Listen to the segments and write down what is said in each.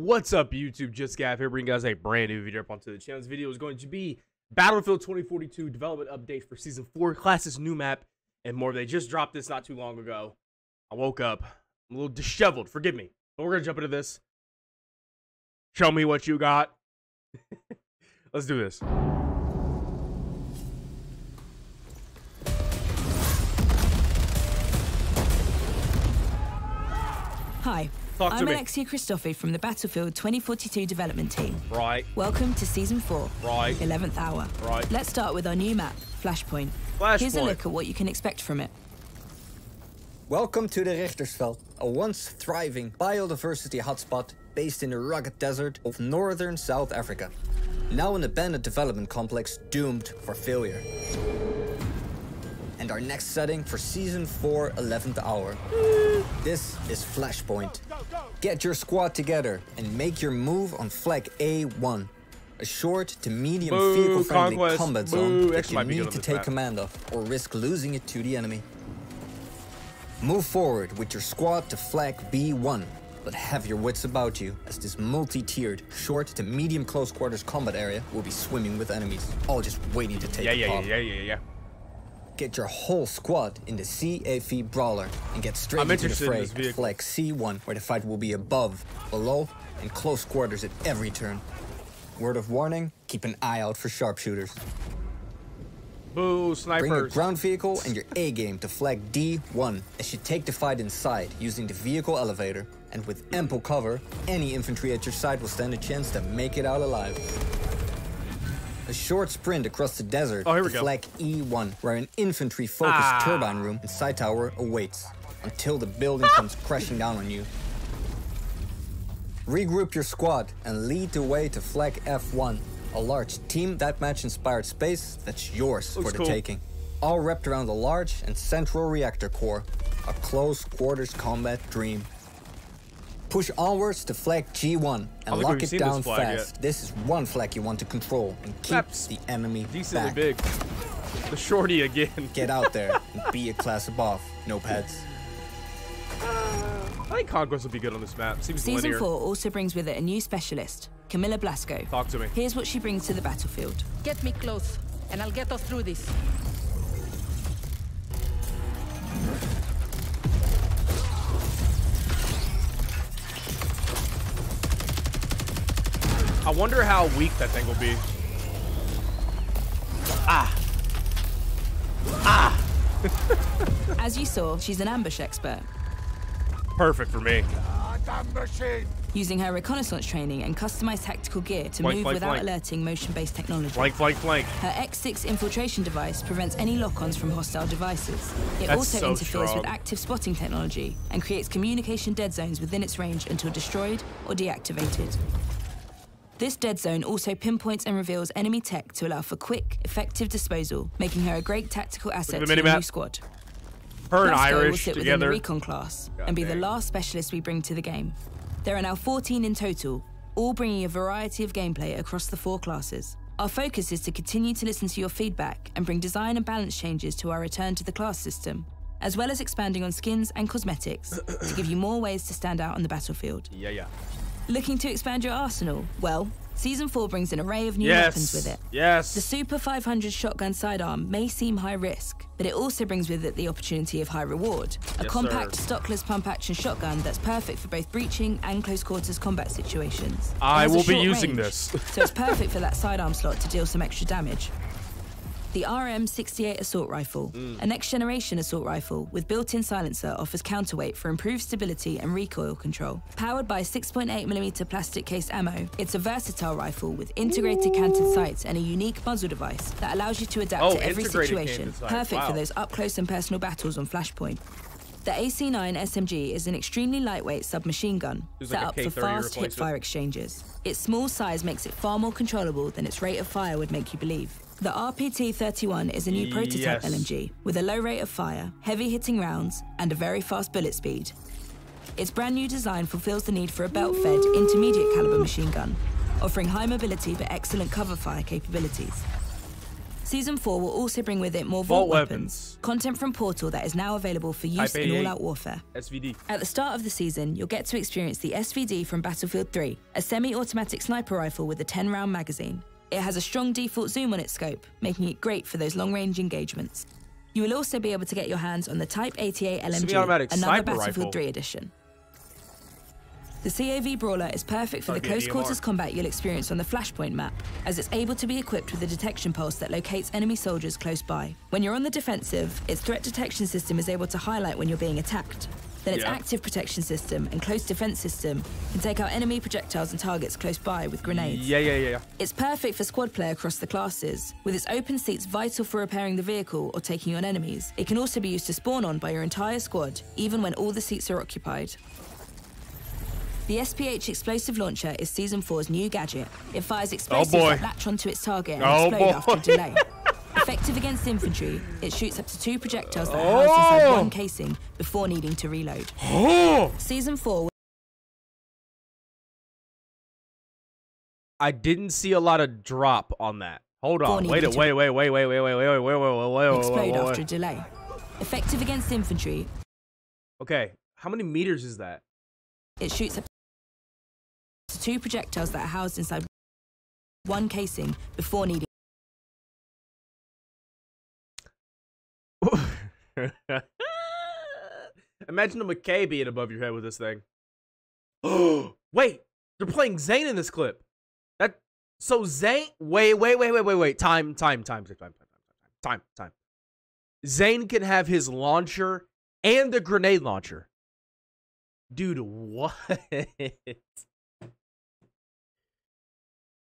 What's up, YouTube? Just Gav here, bringing guys a brand new video up onto the channel. This video is going to be Battlefield 2042 development update for Season 4, classes, new map, and more. They just dropped this not too long ago. I woke up. I'm a little disheveled. Forgive me. But we're going to jump into this. Show me what you got. Let's do this. Hi, Talk I'm me. Alexia Christofi from the Battlefield 2042 development team. Right, Welcome to Season 4, right, 11th hour. right. Let's start with our new map, Flashpoint. Flashpoint. Here's a look at what you can expect from it. Welcome to the Richtersveld, a once thriving biodiversity hotspot based in the rugged desert of northern South Africa. Now an abandoned development complex doomed for failure. And our next setting for Season 4 11th Hour. This is Flashpoint. Get your squad together and make your move on Flag A1. A short to medium Boo, vehicle friendly Conquest. combat Boo. zone that you might be good need to take map. command of or risk losing it to the enemy. Move forward with your squad to flag B1, but have your wits about you, as this multi-tiered, short to medium close quarters combat area will be swimming with enemies, all just waiting to take Yeah, yeah, yeah, yeah, yeah, yeah. Get your whole squad in the CAV Brawler and get straight I'm into the in fray at flag C1, where the fight will be above, below, and close quarters at every turn. Word of warning, keep an eye out for sharpshooters. Boo, Bring your ground vehicle and your A game to flag D1 as you take the fight inside using the vehicle elevator. And with ample cover, any infantry at your side will stand a chance to make it out alive. A short sprint across the desert Oh, to flag E1, where an infantry focused Ah. turbine room and side tower awaits until the building comes crashing down on you. Regroup your squad and lead the way to flag F1, a large team deathmatch inspired space that's yours Looks for the cool. taking. All wrapped around a large and central reactor core, a close quarters combat dream. Push onwards to flag G1 and lock it seen this down fast. yet. This is one flag you want to control and keep That's the enemy Decently back. big. The shorty again. Get out there and be a class above. No pads. I think Conquest will be good on this map. Seems Season linear. 4 also brings with it a new specialist, Camila Blasco. Talk to me. Here's what she brings to the battlefield. Get me close, and I'll get us through this. I wonder how weak that thing will be. Ah. Ah. As you saw, she's an ambush expert. Perfect for me. Using her reconnaissance training and customized tactical gear to Flank, move flank, without flank. alerting motion-based technology. Flank, flank, flank. Her X6 infiltration device prevents any lock-ons from hostile devices. It That's also so interferes strong. with active spotting technology and creates communication dead zones within its range until destroyed or deactivated. This dead zone also pinpoints and reveals enemy tech to allow for quick, effective disposal, making her a great tactical asset the to your new squad. Her and Blasco will Irish sit within the recon class God and be the last specialist we bring to the game. There are now 14 in total, all bringing a variety of gameplay across the four classes. Our focus is to continue to listen to your feedback and bring design and balance changes to our return to the class system, as well as expanding on skins and cosmetics to give you more ways to stand out on the battlefield. Yeah, yeah. Looking to expand your arsenal? Well, Season 4 brings an array of new Yes. weapons with it. Yes. The Super 500 shotgun sidearm may seem high risk, but it also brings with it the opportunity of high reward. A Yes, compact, sir. stockless pump action shotgun that's perfect for both breaching and close quarters combat situations. I will be using range, this. so it's perfect for that sidearm slot to deal some extra damage. The RM68 assault rifle, Mm. a next generation assault rifle with built in silencer, offers counterweight for improved stability and recoil control. Powered by 6.8mm plastic case ammo, it's a versatile rifle with integrated canted sights and a unique muzzle device that allows you to adapt Oh, to every situation. Perfect for those up close and personal battles on Flashpoint. The AC9 SMG is an extremely lightweight submachine gun set like up for fast hipfire exchanges. Its small size makes it far more controllable than its rate of fire would make you believe. The RPT-31 is a new prototype Yes. LMG with a low rate of fire, heavy hitting rounds, and a very fast bullet speed. Its brand new design fulfills the need for a belt-fed intermediate caliber machine gun, offering high mobility but excellent cover fire capabilities. Season 4 will also bring with it more Vault weapons, weapons. content from Portal that is now available for use Type in All Out Warfare. SVD. At the start of the season, you'll get to experience the SVD from Battlefield 3, a semi automatic sniper rifle with a 10 round magazine. It has a strong default zoom on its scope, making it great for those long range engagements. You will also be able to get your hands on the Type 88 LMG, another Battlefield rifle. 3 edition. The CAV Brawler is perfect for the close quarters combat you'll experience on the Flashpoint map, as it's able to be equipped with a detection pulse that locates enemy soldiers close by. When you're on the defensive, its threat detection system is able to highlight when you're being attacked. Then its Yeah. active protection system and close defense system can take out enemy projectiles and targets close by with grenades. Yeah, yeah, yeah, yeah. It's perfect for squad play across the classes. With its open seats vital for repairing the vehicle or taking on enemies, it can also be used to spawn on by your entire squad, even when all the seats are occupied. The SPH explosive launcher is Season 4's new gadget. It fires oh, explosives boy. that latch onto its target and Oh, explode after a delay. Effective against infantry, it shoots up to two projectiles that are housed inside Oh. one casing before needing to reload. Oh! Season 4 I didn't see a lot of drop on that. Hold on. Wait, wait, wait, wait, wait, wait, wait, wait, wait, wait, wait, wait, wait, wait, explode wait, wait, after a wait. delay. Effective against infantry, Okay, how many meters is that? It shoots up to two projectiles that are housed inside one casing before needing Imagine a McKay being above your head with this thing. Oh, wait, they're playing Zain in this clip. That so Zain. Wait, wait, wait, wait, wait, wait. Time, time, time, time, time, time, time, time. Zain can have his launcher and the grenade launcher. Dude, what?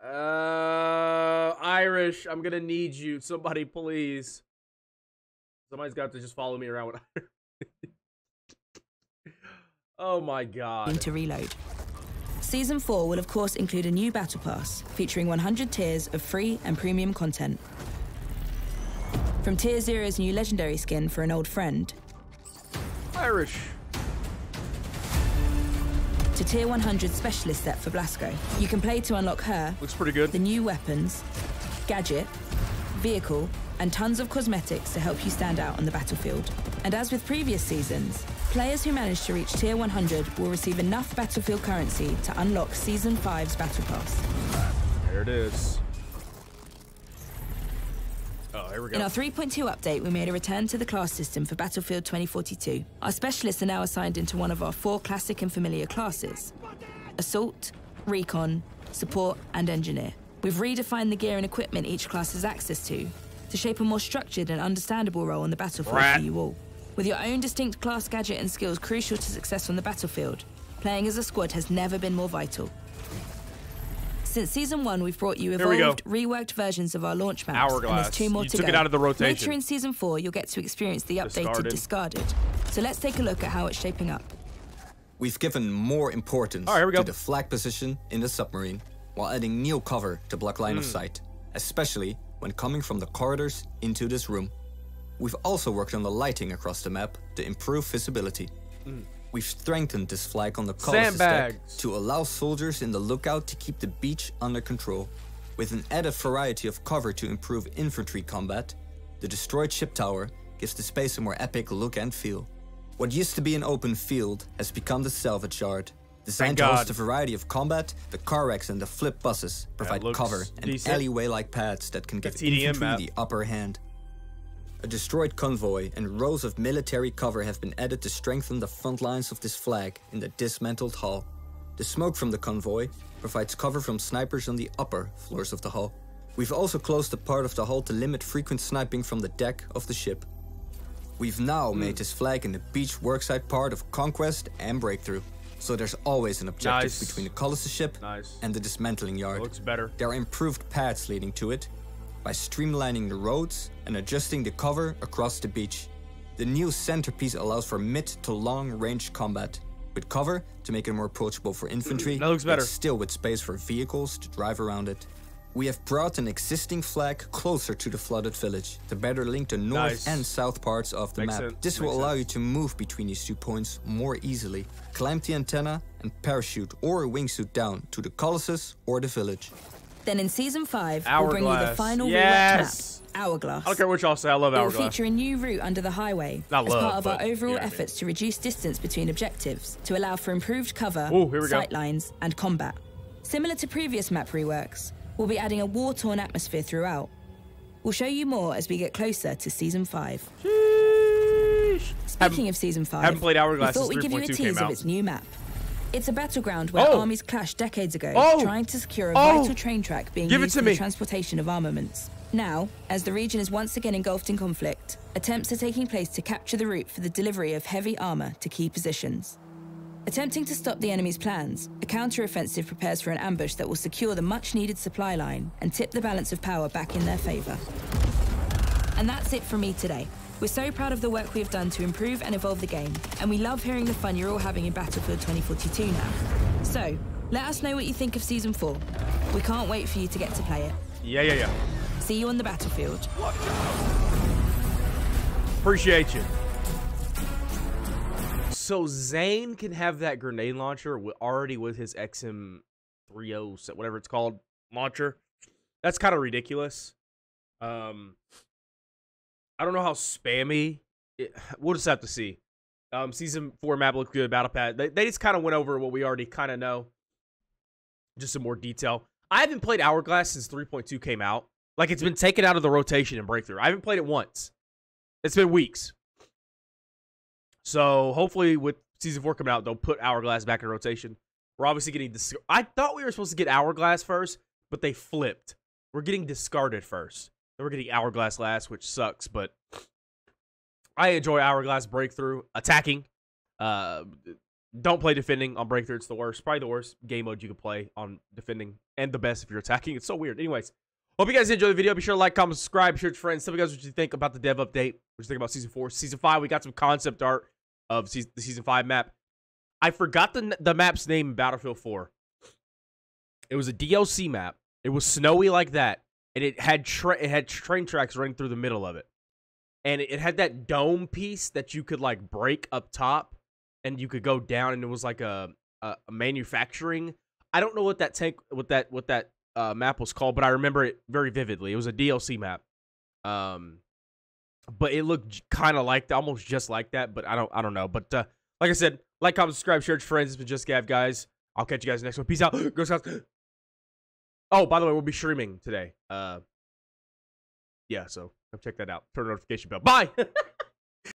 Uh, Irish, I'm gonna need you. Somebody, please. Somebody's got to just follow me around with Oh my god. to reload. Season 4 will of course include a new battle pass featuring 100 tiers of free and premium content. From Tier 0's new legendary skin for an old friend Irish. to Tier 100 specialist set for Blasco, you can play to unlock her, Looks pretty good. the new weapons, gadget, vehicle, and tons of cosmetics to help you stand out on the battlefield. And as with previous seasons, players who manage to reach Tier 100 will receive enough battlefield currency to unlock Season 5's Battle Pass. There it is. Oh, here we go. In our 3.2 update, we made a return to the class system for Battlefield 2042. Our specialists are now assigned into one of our four classic and familiar classes Assault, Recon, Support, and Engineer. We've redefined the gear and equipment each class has access to to shape a more structured and understandable role on the battlefield Rat. for you all. With your own distinct class gadget and skills crucial to success on the battlefield, playing as a squad has never been more vital. Since season one, we've brought you Here we go. evolved, reworked versions of our launch maps, and there's two more You to took go. it out of the Later in season four, you'll get to experience the updated Discarded. discarded. So let's take a look at how it's shaping up. We've given more importance All right, here we go. to the flag position in the submarine, while adding new cover to block line of Hmm. sight, especially when coming from the corridors into this room. We've also worked on the lighting across the map to improve visibility. Mm. We've strengthened this flag on the Colossus deck. To allow soldiers in the lookout to keep the beach under control. With an added variety of cover to improve infantry combat, the destroyed ship tower gives the space a more epic look and feel. What used to be an open field has become the salvage yard. Designed to host a variety of combat, the car wrecks and the flip buses provide cover and decent. alleyway-like paths that can give infantry the upper hand. A destroyed convoy and rows of military cover have been added to strengthen the front lines of this flag in the dismantled hull. The smoke from the convoy provides cover from snipers on the upper floors of the hull. We've also closed a part of the hull to limit frequent sniping from the deck of the ship. We've now Hmm. made this flag in the beach worksite part of Conquest and Breakthrough, so there's always an objective Nice. between the Colossus ship Nice. and the dismantling yard. Looks better. There are improved paths leading to it by streamlining the roads and adjusting the cover across the beach. The new centerpiece allows for mid to long range combat, with cover to make it more approachable for infantry, That looks but better. still with space for vehicles to drive around it. We have brought an existing flag closer to the flooded village to better link the north Nice. and south parts of the Makes map. sense, This will allow sense. you to move between these two points more easily, climb the antenna, and parachute or a wingsuit down to the Colossus or the village. Then in season five, we'll bring you the Hourglass. final Yes. reworked map, Hourglass. I don't care what y'all say. I love Hourglass. It will feature a new route under the highway Not as love, part of our overall know what I mean. efforts to reduce distance between objectives to allow for improved cover, Ooh, here we go. lines, and combat. Similar to previous map reworks, we'll be adding a war-torn atmosphere throughout. We'll show you more as we get closer to season five. Speaking of season five, haven't played Hourglass we thought we'd give you a tease of its new map. It's a battleground where Oh. armies clashed decades ago, Oh. trying to secure a Oh. vital train track being Give used for me. the transportation of armaments. Now, as the region is once again engulfed in conflict, attempts are taking place to capture the route for the delivery of heavy armor to key positions. Attempting to stop the enemy's plans, a counter-offensive prepares for an ambush that will secure the much-needed supply line and tip the balance of power back in their favor. And that's it from me today. We're so proud of the work we have done to improve and evolve the game, and we love hearing the fun you're all having in Battlefield 2042 now. So, let us know what you think of Season 4. We can't wait for you to get to play it. Yeah, yeah, yeah. See you on the battlefield. Appreciate you. So Zain can have that grenade launcher already with his XM30 set, whatever it's called, launcher. That's kind of ridiculous. Um, I don't know how spammy. It, we'll just have to see. Um, season four map looked good. Battle pad. They, they just kind of went over what we already kind of know. Just some more detail. I haven't played Hourglass since 3.2 came out. Like it's been taken out of the rotation and Breakthrough. I haven't played it once. It's been weeks. So hopefully with season four coming out, they'll put Hourglass back in rotation. We're obviously getting dis- I thought we were supposed to get Hourglass first, but they flipped. We're getting discarded first. Then we're getting Hourglass last, which sucks, but I enjoy Hourglass breakthrough. Attacking. Uh don't play defending on breakthrough. It's the worst. Probably the worst game mode you could play on defending. And the best if you're attacking. It's so weird. Anyways. Hope you guys enjoyed the video. Be sure to like, comment, subscribe, share with your friends. Tell me guys what you think about the dev update. What you think about season four, season five. We got some concept art of season, the season five map. I forgot the the map's name in Battlefield Four. It was a DLC map. It was snowy like that, and it had tra- it had train tracks running through the middle of it, and it, it had that dome piece that you could like break up top, and you could go down, and it was like a a, a manufacturing. I don't know what that tank, what that what that uh, map was called, but I remember it very vividly. It was a DLC map. Um, but it looked kind of like that, almost just like that. But I don't, I don't know. But uh, like I said, like, comment, subscribe, share with friends. It's been Just Gav, guys. I'll catch you guys next one. Peace out. Go Scouts. Oh, by the way, we'll be streaming today. Uh, yeah, so come check that out. Turn the notification bell. Bye.